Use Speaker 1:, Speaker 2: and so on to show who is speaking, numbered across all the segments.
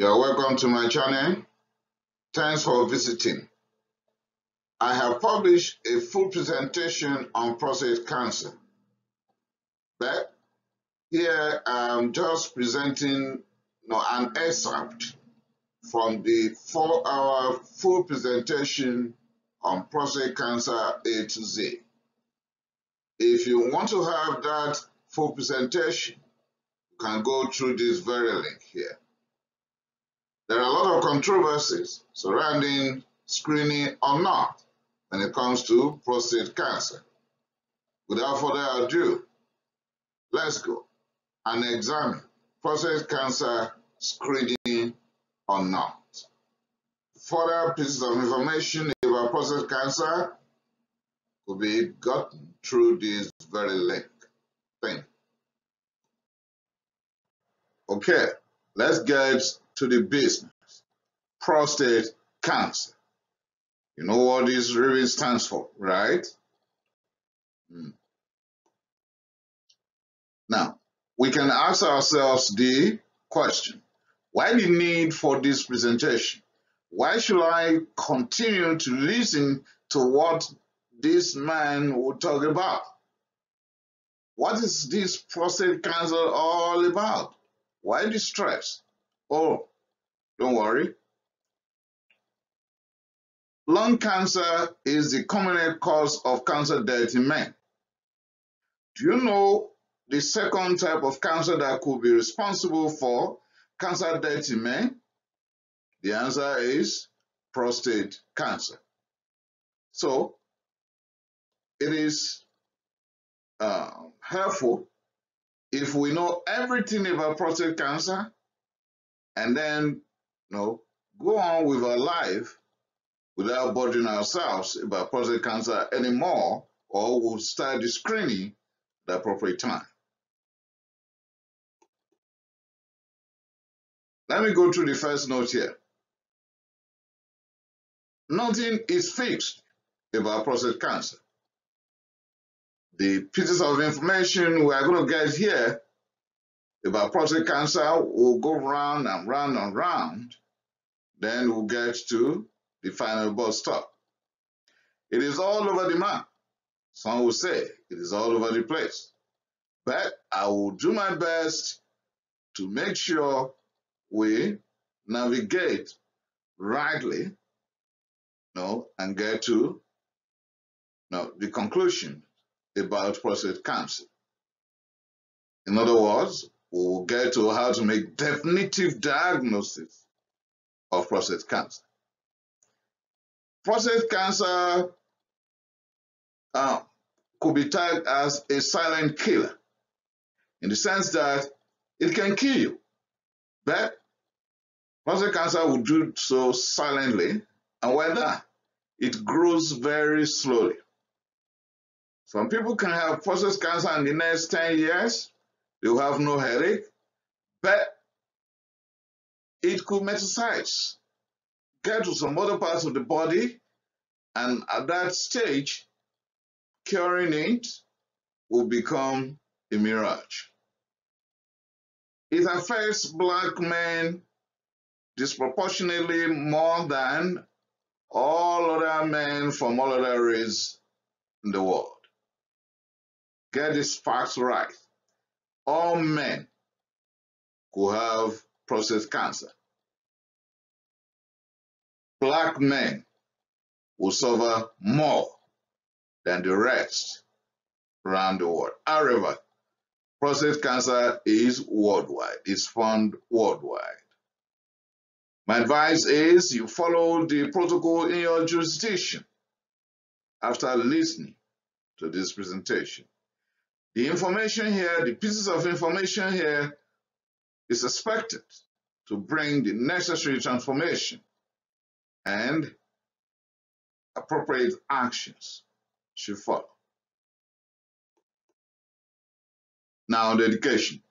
Speaker 1: You're welcome to my channel. Thanks for visiting. I have published a full presentation on prostate cancer. But here I'm just presenting an excerpt from the four-hour full presentation on prostate cancer A to Z. If you want to have that full presentation, you can go through this very link here. There are a lot of controversies surrounding screening or not when it comes to prostate cancer. Without further ado, let's go and examine prostate cancer screening or not. Further pieces of information about prostate cancer could be gotten through this very link. Thank you. Okay, let's get to the business. Prostate cancer. You know what this really stands for, right? Hmm. Now, we can ask ourselves the question, why the need for this presentation? Why should I continue to listen to what this man will talk about? What is this prostate cancer all about? Why the stress? Oh, don't worry. Lung cancer is the common cause of cancer death in men. Do you know the second type of cancer that could be responsible for cancer death in men? The answer is prostate cancer. So, it is uh, helpful if we know everything about prostate cancer and then know, go on with our life without bothering ourselves about prostate cancer anymore, or we'll start the screening at the appropriate time. Let me go through the first note here. Nothing is fixed about prostate cancer the pieces of information we are going to get here about prostate cancer will go round and round and round. Then we'll get to the final bus stop. It is all over the map. Some will say it is all over the place. But I will do my best to make sure we navigate rightly you know, and get to you know, the conclusion about prostate cancer. In other words, we'll get to how to make definitive diagnosis of prostate cancer. Prostate cancer uh, could be tagged as a silent killer in the sense that it can kill you, but prostate cancer will do so silently, and whether it grows very slowly. Some people can have prostate cancer in the next 10 years. Will have no headache, but it could metastasize, get to some other parts of the body, and at that stage, curing it will become a mirage. It affects black men disproportionately more than all other men from all other races in the world. Get these facts right. All men who have prostate cancer. Black men will suffer more than the rest around the world. However, prostate cancer is worldwide. It's found worldwide. My advice is you follow the protocol in your jurisdiction after listening to this presentation. The information here, the pieces of information here is expected to bring the necessary transformation and appropriate actions should follow. Now, dedication.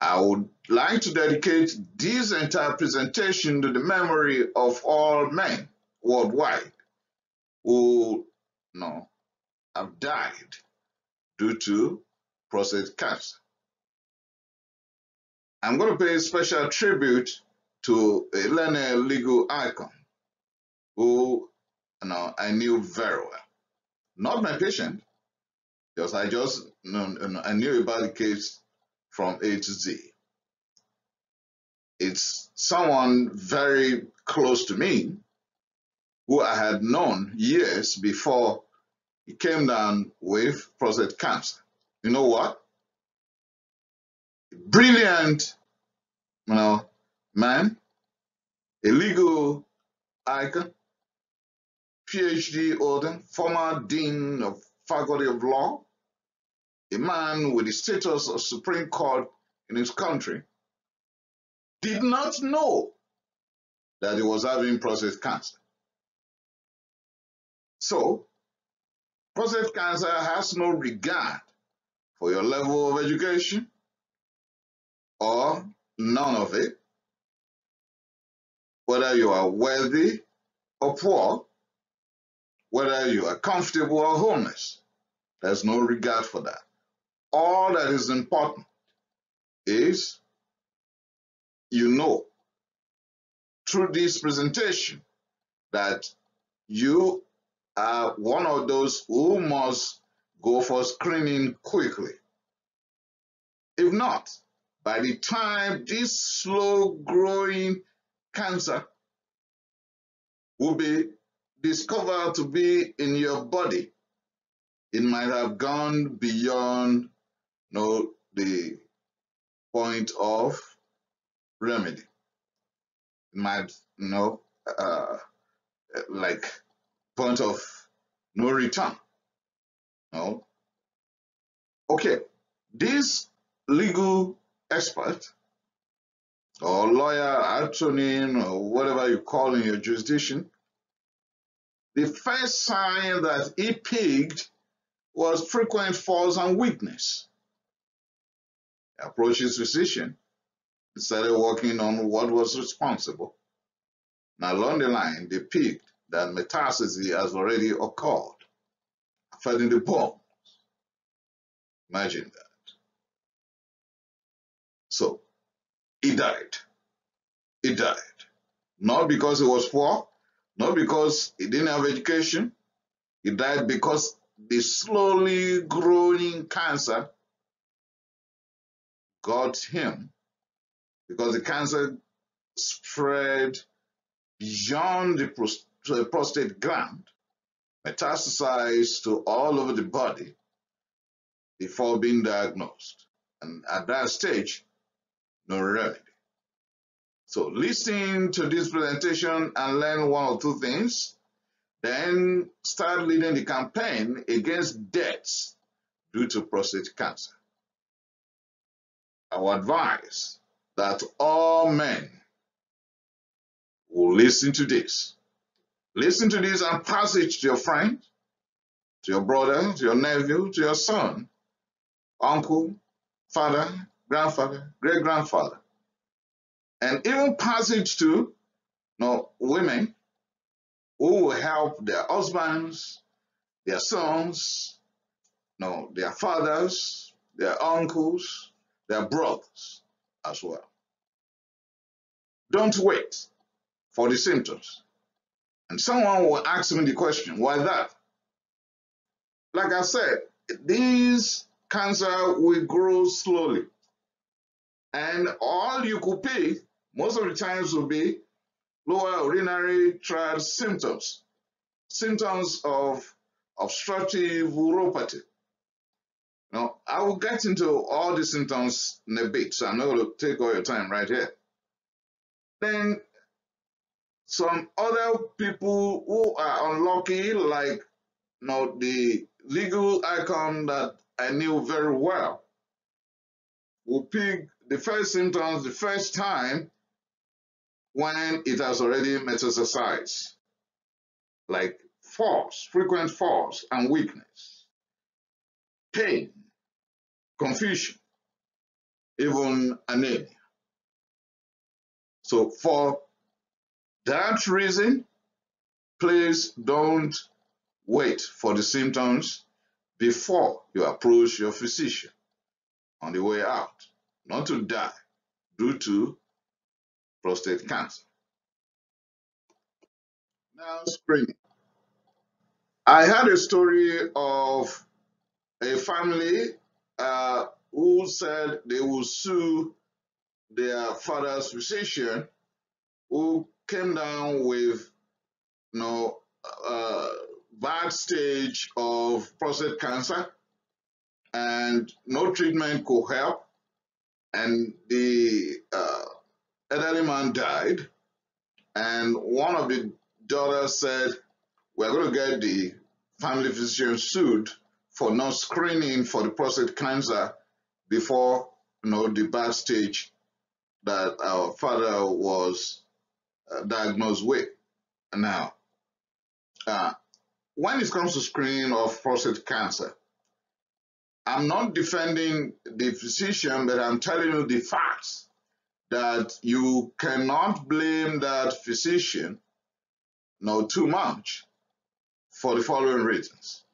Speaker 1: I would like to dedicate this entire presentation to the memory of all men worldwide who know, have died due to prostate cancer. I'm going to pay special tribute to a learned legal icon who you know, I knew very well. Not my patient, because I just you know, I knew about the case from A to Z. It's someone very close to me who I had known years before he came down with prostate cancer. You know what? Brilliant, you know, man, a legal icon, PhD holder, former dean of faculty of law, a man with the status of Supreme Court in his country, did not know that he was having prostate cancer. So, prostate cancer has no regard for your level of education or none of it, whether you are wealthy or poor, whether you are comfortable or homeless. There's no regard for that. All that is important is you know through this presentation that you are one of those who must go for screening quickly. If not, by the time this slow growing cancer will be discovered to be in your body, it might have gone beyond you know, the point of remedy. It might, you know, uh, like point of no return. No. Okay, this legal expert or lawyer, attorney, or whatever you call in your jurisdiction, the first sign that he picked was frequent falls and weakness. He approached his physician and started working on what was responsible. Now, along the line, they picked that metastasis has already occurred, affecting the bones. Imagine that. So, he died. He died. Not because he was poor, not because he didn't have education. He died because the slowly growing cancer got him because the cancer spread beyond the prostate gland, metastasized to all over the body before being diagnosed. And at that stage, no remedy. So listen to this presentation and learn one or two things. Then start leading the campaign against deaths due to prostate cancer. Our advice that all men will listen to this. Listen to this and pass it to your friend, to your brother, to your nephew, to your son, uncle, father, grandfather, great grandfather, and even pass it to you know, women who will help their husbands, their sons, no, their fathers, their uncles, their brothers as well. Don't wait for the symptoms. And someone will ask me the question, why that? Like I said, these cancer will grow slowly. And all you could pay most of the times will be lower urinary tract symptoms, symptoms of obstructive uropathy. Now, I will get into all the symptoms in a bit, so I'm not going to take all your time right here. Then some other people who are unlucky, like you know, the legal icon that I knew very well, will pick the first symptoms the first time when it has already metastasized, like falls, frequent falls, and weakness, pain, confusion, even anemia. So for that reason, please don't wait for the symptoms before you approach your physician on the way out, not to die due to prostate cancer. Now, screening. I had a story of a family uh, who said they will sue their father's physician who came down with you know bad stage of prostate cancer and no treatment could help. And the uh, elderly man died. And one of the daughters said we're going to get the family physician sued for not screening for the prostate cancer before you know the bad stage that our father was uh, diagnosed with. Now, uh, when it comes to screening of prostate cancer, I'm not defending the physician, but I'm telling you the facts that you cannot blame that physician no too much for the following reasons.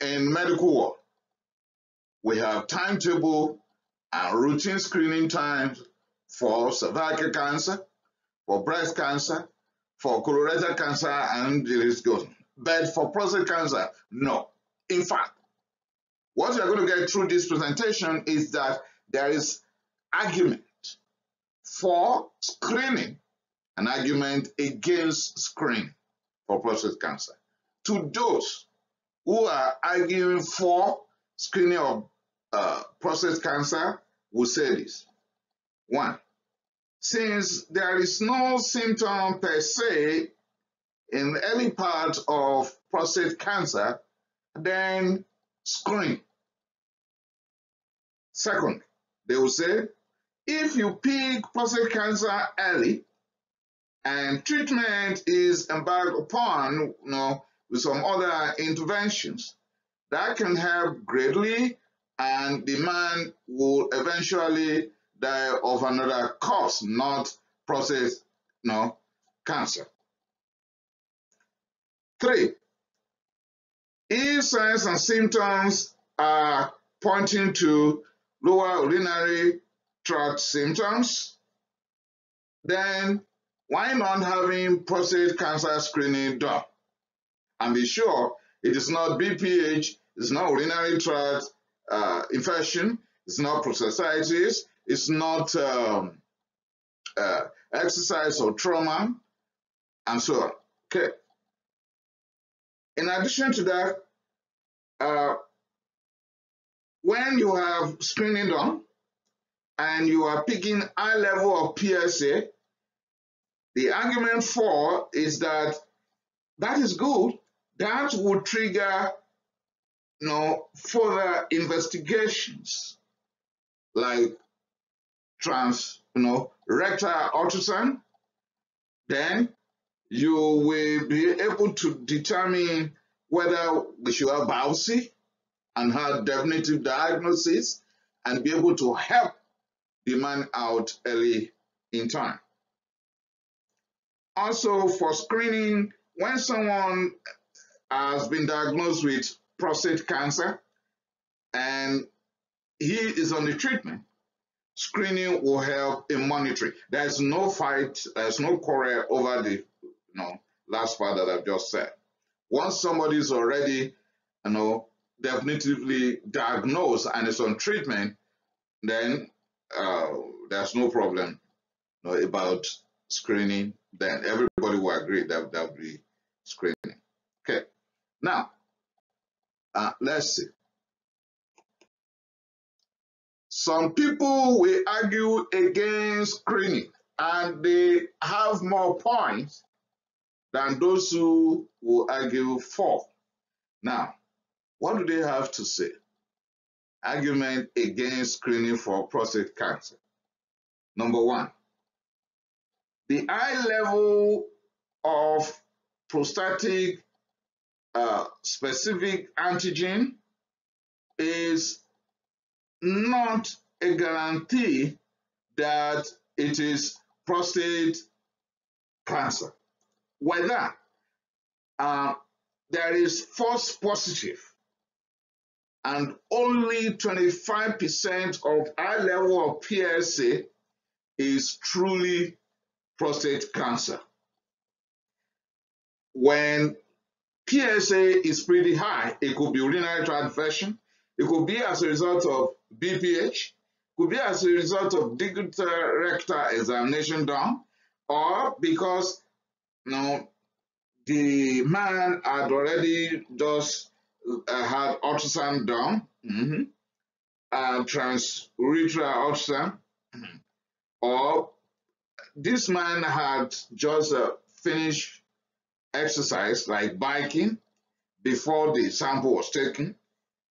Speaker 1: In medical work, we have timetable and routine screening times for cervical cancer, for breast cancer, for colorectal cancer, and the list goes. But for prostate cancer, no. In fact, what you're going to get through this presentation is that there is argument for screening, an argument against screening for prostate cancer. To those who are arguing for screening of uh, prostate cancer, will say this. One, since there is no symptom per se in early part of prostate cancer, then screen. Second, they will say, if you pick prostate cancer early and treatment is embarked upon, you know, with some other interventions, that can help greatly and the man will eventually die of another cause, not prostate no, cancer. Three, if signs and symptoms are pointing to lower urinary tract symptoms, then why not having prostate cancer screening done? And be sure it is not BPH, it's not urinary tract uh, infection, it's not prostatitis, it's not um, uh, exercise or trauma, and so on. Okay. In addition to that, uh, when you have screening done and you are picking high level of PSA, the argument for is that that is good. That would trigger you know, further investigations like trans, you know, rectal ultrasound, then you will be able to determine whether we should have biopsy and have definitive diagnosis and be able to help the man out early in time. Also for screening, when someone has been diagnosed with prostate cancer and he is on the treatment, screening will help in monitoring. There's no fight, there's no quarrel over the you know, last part that I've just said. Once somebody's already, you know, definitively diagnosed and is on treatment, then uh, there's no problem you know, about screening. Then everybody will agree that that will be screening. Okay. Now, uh, let's see. Some people will argue against screening and they have more points than those who will argue for. Now, what do they have to say? Argument against screening for prostate cancer. Number one, the high level of prostatic uh, specific antigen is not a guarantee that it is prostate cancer. Whether uh, there is false positive and only 25% of high level of PSA is truly prostate cancer. When PSA is pretty high, it could be urinary tract infection, it could be as a result of BPH, could be as a result of digital rectal examination done, or because you know, the man had already just uh, had ultrasound done, mm-hmm, and transurethral ultrasound, mm-hmm. or this man had just uh, finished exercise like biking before the sample was taken,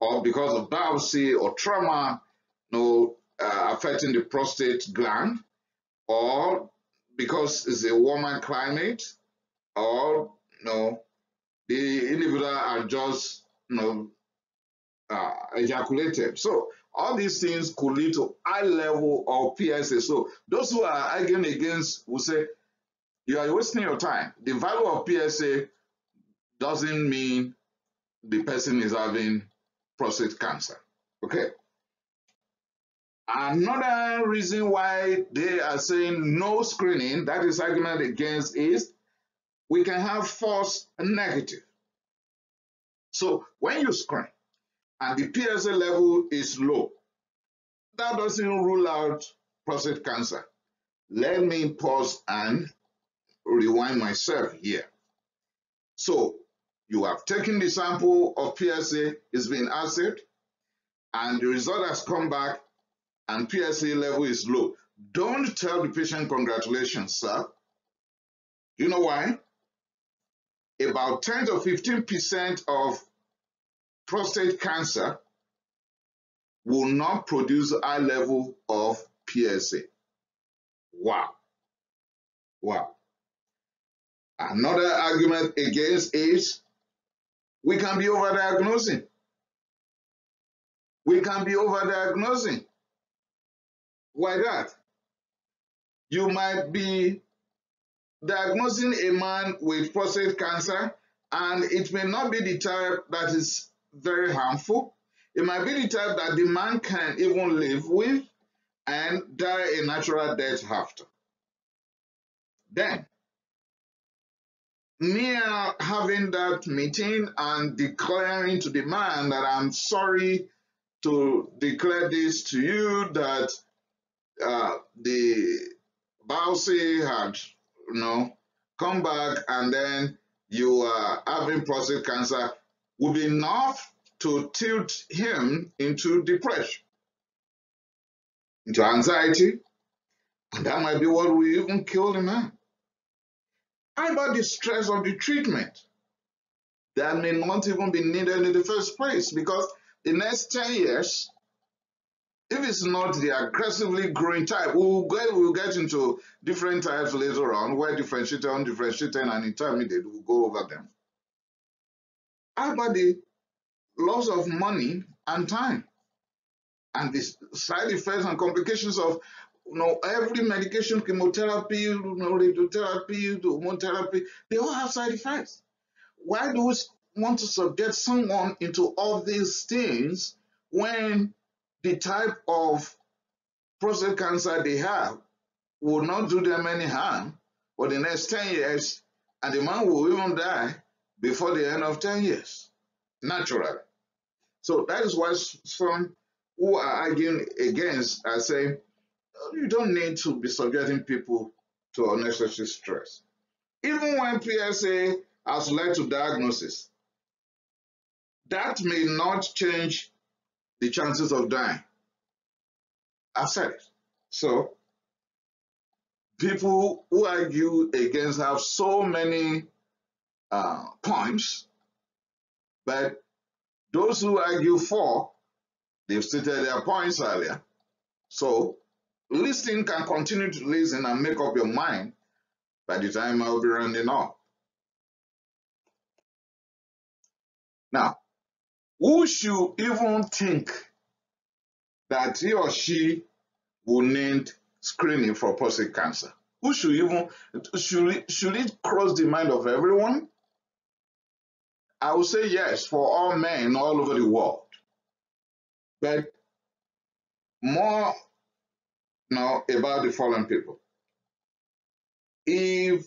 Speaker 1: or because of biopsy or trauma, you know, uh, affecting the prostate gland, or because it's a warmer climate, or you know, the individual are just you know uh, ejaculated. So all these things could lead to high level of PSA. So those who are arguing against will say you are wasting your time. The value of PSA doesn't mean the person is having prostate cancer. Okay. Another reason why they are saying no screening, that is argument against, is we can have false negative. So when you screen and the PSA level is low, that doesn't rule out prostate cancer. Let me pause and rewind myself here. So you have taken the sample of PSA, it's been assayed, and the result has come back and PSA level is low. Don't tell the patient congratulations, sir. You know why? About 10 to 15% of prostate cancer will not produce high level of PSA. Wow. Wow. Another argument against is we can be overdiagnosing. We can be overdiagnosing. Why that? You might be diagnosing a man with prostate cancer and it may not be the type that is very harmful. It might be the type that the man can even live with and die a natural death after. Then, near having that meeting and declaring to the man that I'm sorry to declare this to you that uh, the biopsy had, you know, come back and then you are having prostate cancer will be enough to tilt him into depression, into anxiety, and that might be what will even kill the man. About the stress of the treatment? That may not even be needed in the first place because the next 10 years, if it's not the aggressively growing type, we'll get, we'll get into different types later on, where differentiated, undifferentiated, and intermediate, we'll go over them. How about the loss of money and time? And the side effects and complications of you know, every medication, chemotherapy, you know, radiotherapy, hormone they all have side effects. Why do we want to subject someone into all these things when the type of prostate cancer they have will not do them any harm for the next 10 years, and the man will even die before the end of 10 years, naturally. So that is why some who are arguing against are saying you don't need to be subjecting people to unnecessary stress. Even when PSA has led to diagnosis, that may not change the chances of dying. I've said it. So, people who argue against have so many uh, points, but those who argue for, they've stated their points earlier. So, Listening can continue to listen and make up your mind by the time I'll be rounding up. Now, who should even think that he or she will need screening for prostate cancer? Who should even should should it cross the mind of everyone? I would say yes for all men all over the world. But more now about the fallen people. If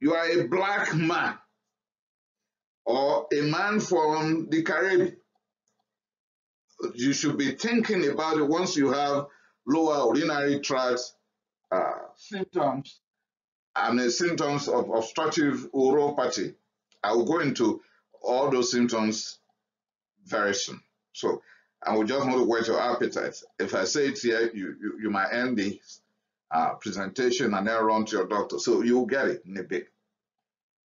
Speaker 1: you are a black man or a man from the Caribbean, you should be thinking about it once you have lower urinary tract uh, symptoms and the symptoms of obstructive uropathy. I will go into all those symptoms very soon. So I we just want to whet your appetite. If I say it here, you, you, you might end the uh, presentation and then run to your doctor. So you'll get it in a bit.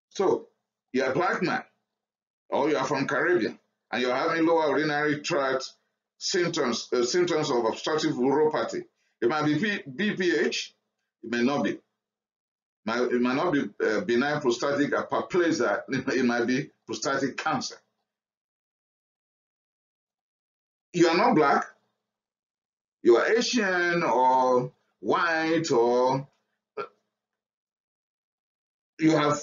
Speaker 1: So you're a black man or you are from Caribbean and you're having lower urinary tract symptoms, uh, symptoms of obstructive uropathy. It might be BPH, it may not be. It might not be uh, benign prostatic hyperplasia, it might be prostatic cancer. You are not black, you are Asian or white or you have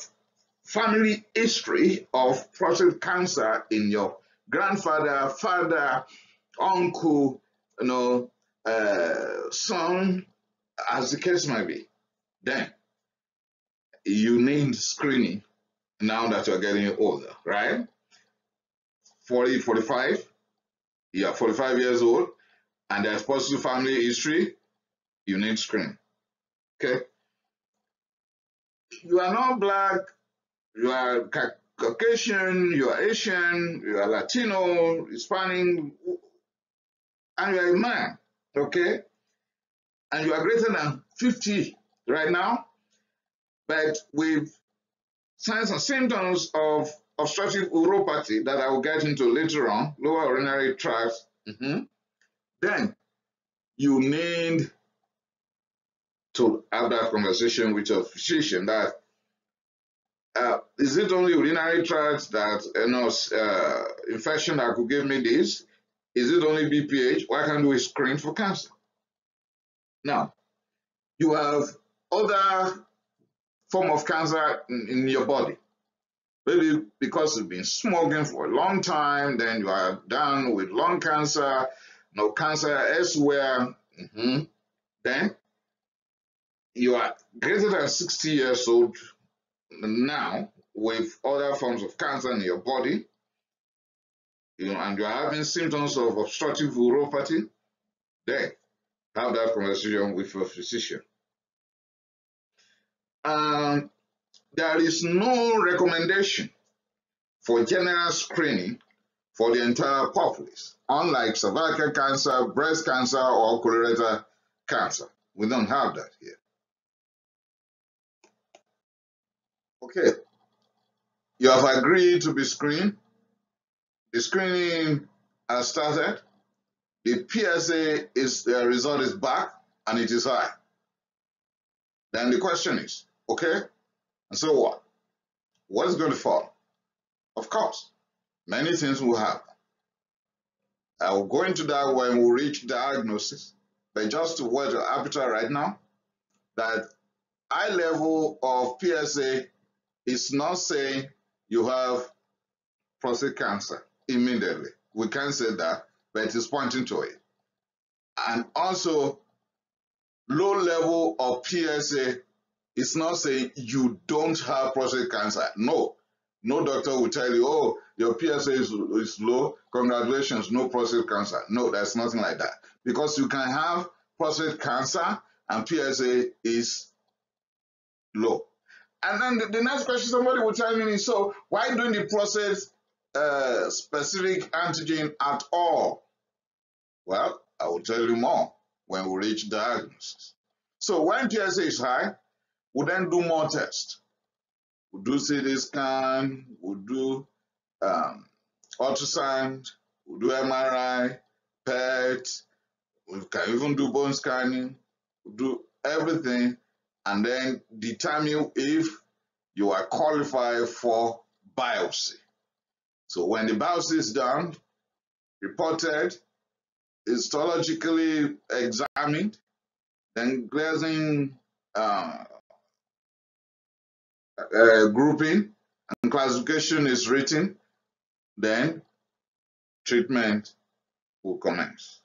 Speaker 1: family history of prostate cancer in your grandfather, father, uncle, you know, uh, son, as the case might be, then you need screening now that you're getting older, right? 40, 45, you're 45 years old, and there's positive family history, you need screen. Okay? You are not black, you are Caucasian, you are Asian, you are Latino, Hispanic, and you are a man, okay? And you are greater than 50 right now, but with signs and symptoms of obstructive uropathy that I will get into later on, lower urinary tract, mm -hmm, then you need to have that conversation with your physician that uh, is it only urinary tract that you know uh, infection that could give me this? Is it only BPH? Why can't we screen for cancer? Now, you have other form of cancer in, in your body. Maybe because you've been smoking for a long time, then you are done with lung cancer, no cancer elsewhere. Mm -hmm. Then you are greater than 60 years old now with other forms of cancer in your body, you know, and you're having symptoms of obstructive uropathy, then have that conversation with your physician. Um, there is no recommendation for general screening for the entire populace, unlike cervical cancer, breast cancer, or colorectal cancer. We don't have that here. Okay, you have agreed to be screened. The screening has started. The PSA is the result is back and it is high. Then the question is, okay, and so what? What is going to follow? Of course, many things will happen. I will go into that when we reach diagnosis, but just to whet your appetite right now, that high level of PSA is not saying you have prostate cancer immediately. We can't say that, but it is pointing to it. And also, low level of PSA is not saying you don't have prostate cancer. No, no doctor will tell you, oh, your PSA is, is low, congratulations, no prostate cancer. No, there's nothing like that. Because you can have prostate cancer and PSA is low. And then the, the, next question somebody will tell me is, so why doing the prostate uh, specific antigen at all? Well, I will tell you more when we reach diagnosis. So when PSA is high, we then do more tests. We do CT scan, we do um, ultrasound, we do MRI, PET, we can even do bone scanning, we do everything and then determine if you are qualified for biopsy. So when the biopsy is done, reported, histologically examined, then Gleason uh, uh, grouping and classification is written, then treatment will commence.